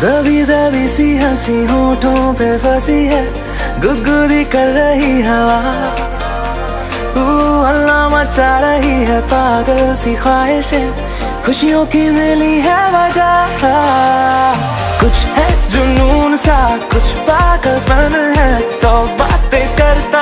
दबी दबी सी हँसी होठों पे फंसी है। गुदगुदी कर रही हवा। अल्लाह मचा रही है पागल सी ख्वाहिशें। खुशियों की मिली है वजह। कुछ है जुनून सा, कुछ पागलपन है। सौ बातें करता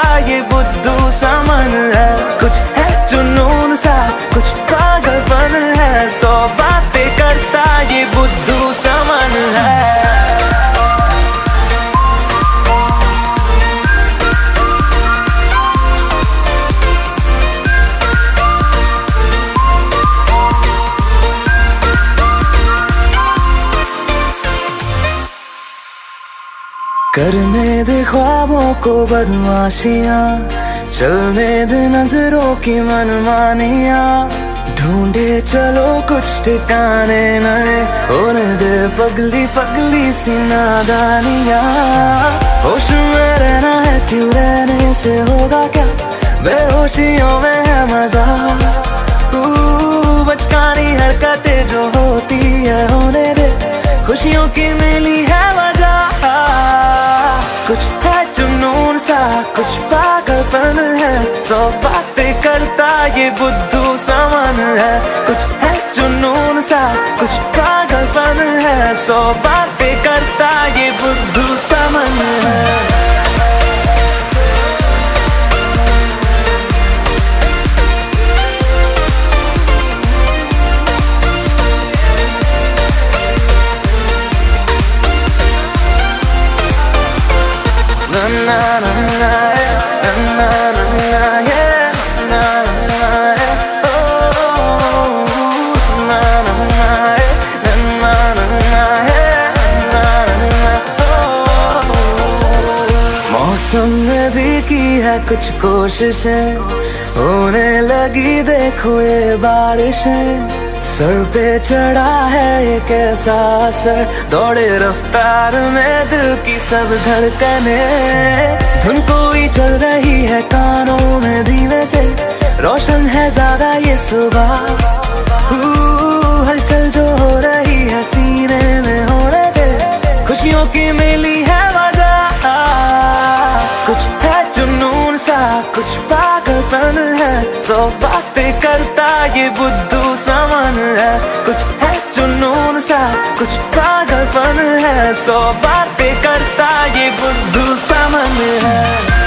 करने दे ख्वाबों को बदमाशियाँ, चलने दे नज़रों की मनमानिया। ढूंढे चलो कुछ ठिकाने नए होने दे पगली पगली सी नादानिया। होश में रहना है क्यों रहने से होगा क्या? बेहोशियों में है मज़ा। बचकानी हरकतें जो होती है होने दे खुशियों की मिली कुछ पागलपन है, सौ बातें करता ये बुद्धू सामान है। कुछ है जुनून सा, कुछ पागलपन है, सौ बातें करता ये बुद्धू समन भी की है कुछ कोशिशें। होने लगी देखो ये बारिशें। सर पे चढ़ा है ये कैसा असर। दौड़े रफ्तार में दिल की सब धड़कने। धुन कोई चल रही है कानों में धीमे से। रोशन है ज़्यादा ये सुबह। हलचल जो हो रही है सीने में होने दे खुशियों की मिली है पागलपन है, सौ बातें करता ये बुद्धू समन है। कुछ है चुनून सा, कुछ पागलपन है, सौ बातें करता ये बुद्धू समन है।